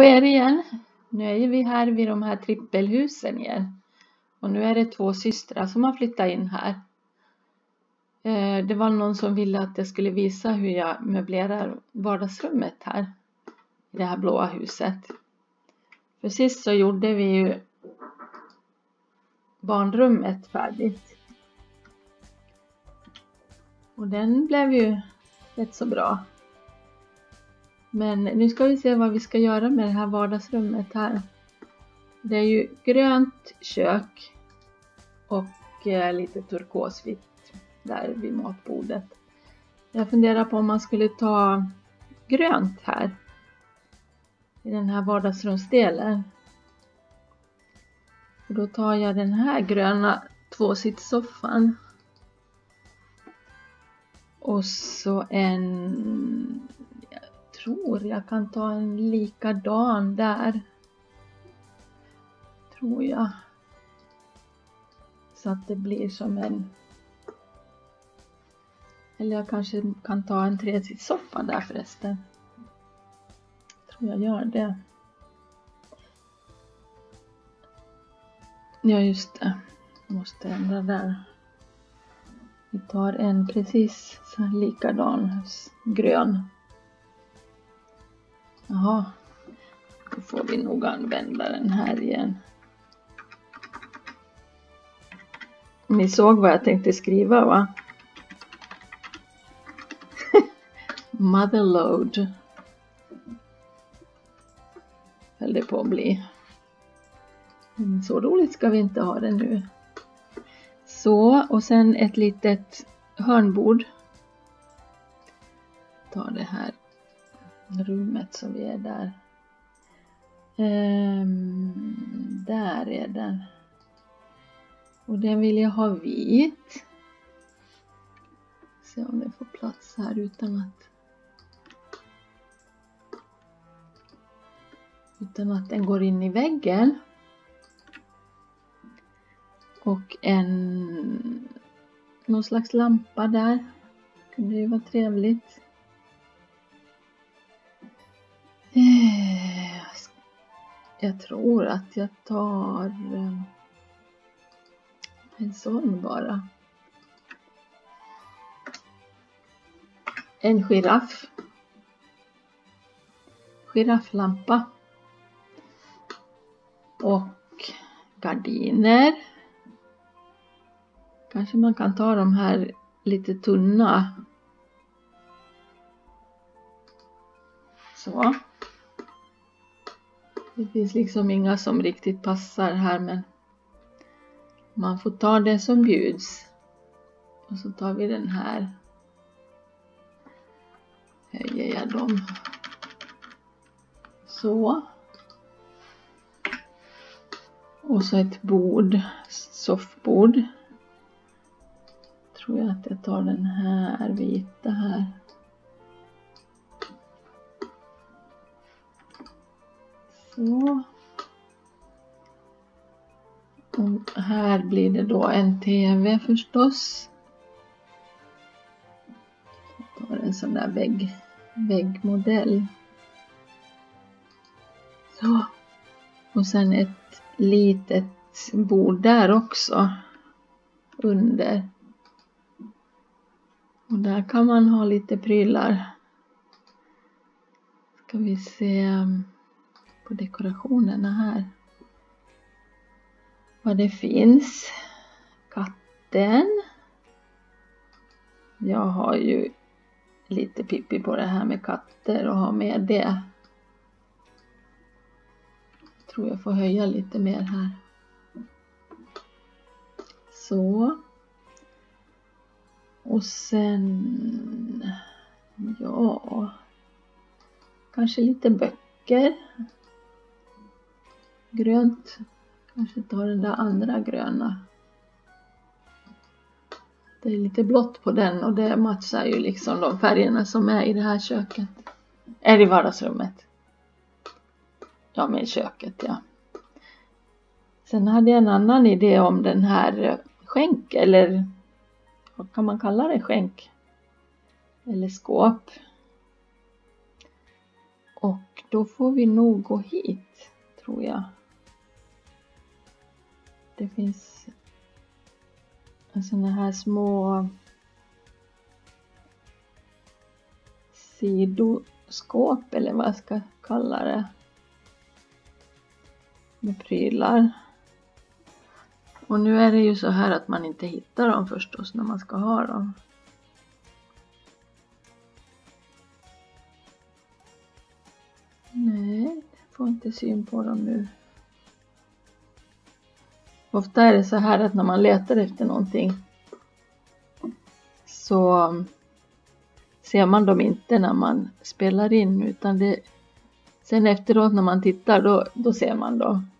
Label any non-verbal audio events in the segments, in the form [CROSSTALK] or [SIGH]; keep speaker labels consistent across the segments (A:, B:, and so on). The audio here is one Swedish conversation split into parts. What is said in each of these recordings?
A: på er igen. Nu är vi här vid de här trippelhusen igen. Och nu är det två systrar som har flyttat in här. Eh, det var någon som ville att jag skulle visa hur jag möblerar vardagsrummet här. I det här blåa huset. För sist så gjorde vi ju barnrummet färdigt. Och den blev ju rätt så bra. Men nu ska vi se vad vi ska göra med det här vardagsrummet här. Det är ju grönt kök och eh, lite turkosvitt där vid matbordet. Jag funderar på om man skulle ta grönt här i den här vardagsrumsdelen. Och då tar jag den här gröna tvåsitssoffan. Och så en tror jag kan ta en likadan där. Tror jag. Så att det blir som en... Eller jag kanske kan ta en tresitssoffa där förresten. Tror jag gör det. Ja just det. Måste ändra där. Vi tar en precis likadan grön. Jaha, då får vi nog använda den här igen. Ni såg vad jag tänkte skriva va? [LAUGHS] Motherload. Höll det på att bli. Men så roligt ska vi inte ha det nu. Så, och sen ett litet hörnbord. Ta det här rummet som vi är där. Um, där är den. Och den vill jag ha vit. Se om den får plats här utan att utan att den går in i väggen. Och en någon slags lampa där. Det Kunde ju vara trevligt. Eh, jag tror att jag tar eh, en sån bara. En giraff. Girafflampa. Och gardiner. Kanske man kan ta de här lite tunna. Så. Det finns liksom inga som riktigt passar här men man får ta det som bjuds. Och så tar vi den här. Höjer jag dem. Så. Och så ett bord, soffbord. Tror jag att jag tar den här vita här. Så. Och här blir det då en TV förstås. Jag tar en sån där vägg, väggmodell. Så. Och sen ett litet bord där också. Under. Och där kan man ha lite prylar. Ska vi se på dekorationerna här. Vad det finns. Katten. Jag har ju lite pippi på det här med katter och har med det. Jag tror jag får höja lite mer här. Så. Och sen, ja, kanske lite böcker grönt. Kanske tar den där andra gröna. Det är lite blått på den och det matchar ju liksom de färgerna som är i det här köket. Är i vardagsrummet. Ja, med köket ja. Sen hade jag en annan idé om den här eh, skänk eller vad kan man kalla det? Skänk? Eller skåp. Och då får vi nog gå hit, tror jag. Det finns alltså, sådana här små sidoskåp eller vad jag ska kalla det. Med prylar. Och nu är det ju så här att man inte hittar dem förstås när man ska ha dem. Nej, jag får inte syn på dem nu. Ofta är det så här att när man letar efter någonting så ser man dem inte när man spelar in utan det sen efteråt när man tittar då, då ser man dem.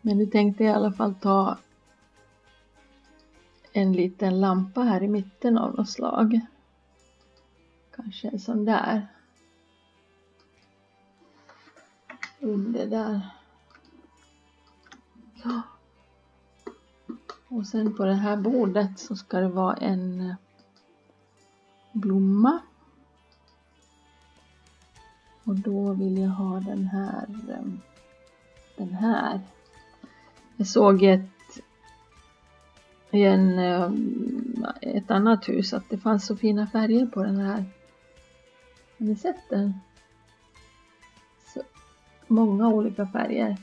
A: Men nu tänkte jag i alla fall ta en liten lampa här i mitten av något slag. Kanske en sån där. Under där. Ja. Och sen på det här bordet så ska det vara en eh, blomma. Och då vill jag ha den här. Eh, den här. Jag såg ett, i en, eh, ett annat hus att det fanns så fina färger på den här. Har ni sett den? Så många olika färger.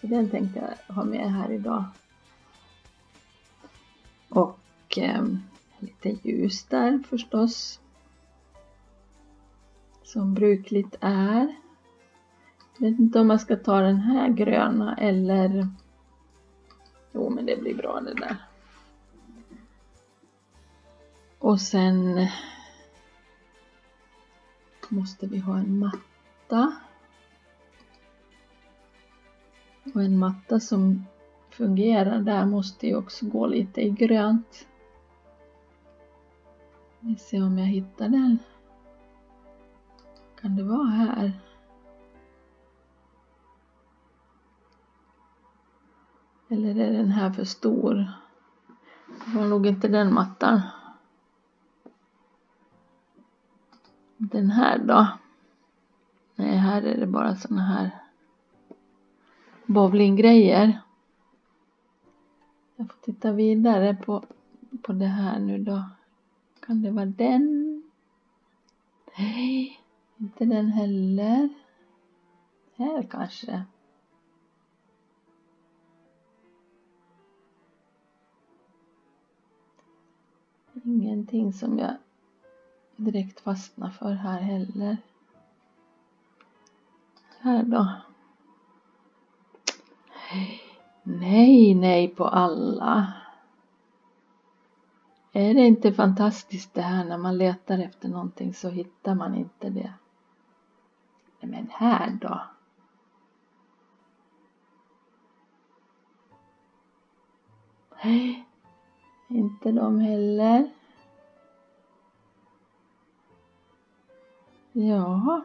A: Så den tänkte jag ha med här idag. Och eh, lite ljus där förstås. Som brukligt är. Jag vet inte om jag ska ta den här gröna eller... Jo, men det blir bra det där. Och sen måste vi ha en matta. Och en matta som fungerar där måste ju också gå lite i grönt. Vi ser om jag hittar den. Kan det vara här? Eller är den här för stor? Det var nog inte den mattan. Den här då? Nej, här är det bara såna här bowlinggrejer. Jag får titta vidare på, på det här nu då. Kan det vara den? Nej, inte den heller. Här kanske. Ingenting som jag direkt fastnar för här heller. Här då. Nej, nej på alla. Är det inte fantastiskt det här när man letar efter någonting så hittar man inte det? Men här då? Nej, inte de heller. Ja,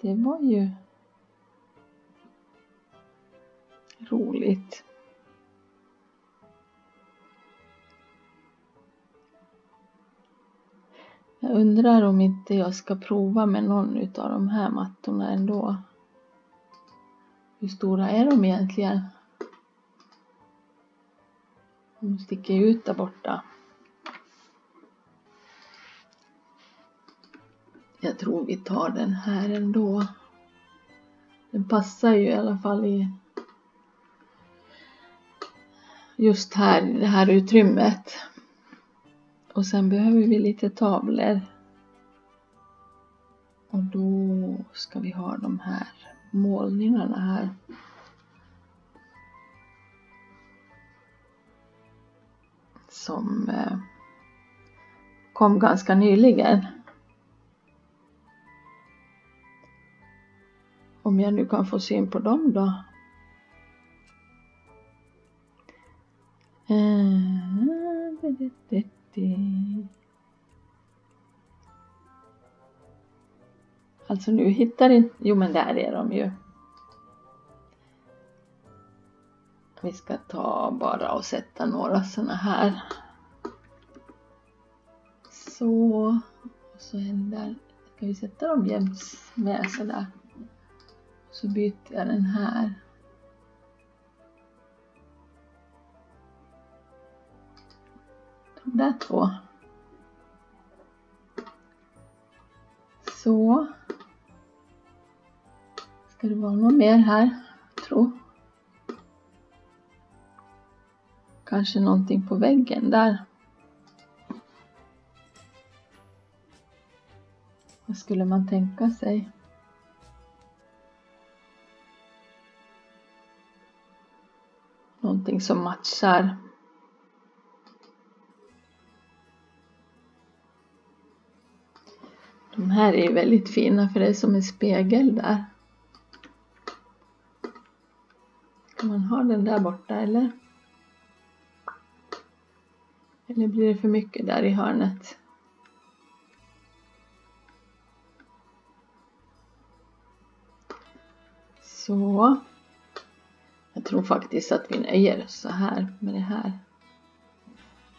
A: det var ju roligt. Jag undrar om inte jag ska prova med någon utav de här mattorna ändå. Hur stora är de egentligen? De sticker ut där borta. Jag tror vi tar den här ändå. Den passar ju i alla fall i just här i det här utrymmet. Och sen behöver vi lite tavlor. Och då ska vi ha de här målningarna här. Som eh, kom ganska nyligen. Om jag nu kan få syn på dem då. Alltså nu hittar inte... Jo men där är de ju. Vi ska ta bara och sätta några såna här. Så. Och så en där Ska vi sätta dem jäms med sådär. Så byter jag den här. Där två. Så. Ska det vara något mer här? Tro. Kanske någonting på väggen där. Vad skulle man tänka sig? Någonting som matchar. De här är ju väldigt fina för det är som en spegel där. Ska man ha den där borta eller? Eller blir det för mycket där i hörnet? Så. Jag tror faktiskt att vi nöjer oss så här med det här.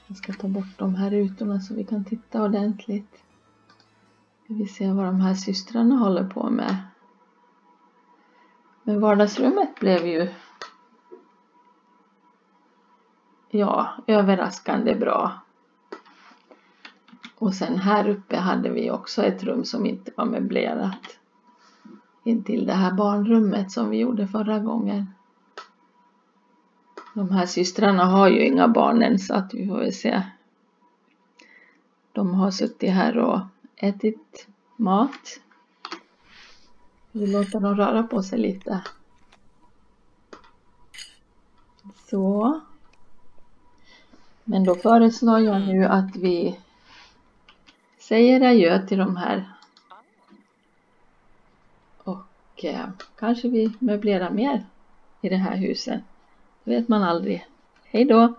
A: Jag ska ta bort de här rutorna så vi kan titta ordentligt. Ska vi se vad de här systrarna håller på med. Men vardagsrummet blev ju ja, överraskande bra. Och sen här uppe hade vi också ett rum som inte var möblerat. Intill det här barnrummet som vi gjorde förra gången. De här systrarna har ju inga barn än så att vi får väl se. De har suttit här och ätit mat. Vi låter dem röra på sig lite. Så. Men då föreslår jag nu att vi säger adjö till de här. Och eh, kanske vi möblerar mer i det här huset. Det vet man aldrig. Hej då!